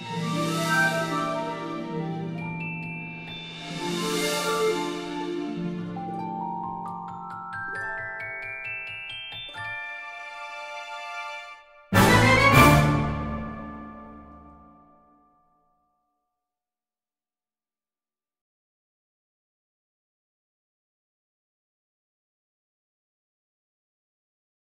Yeah.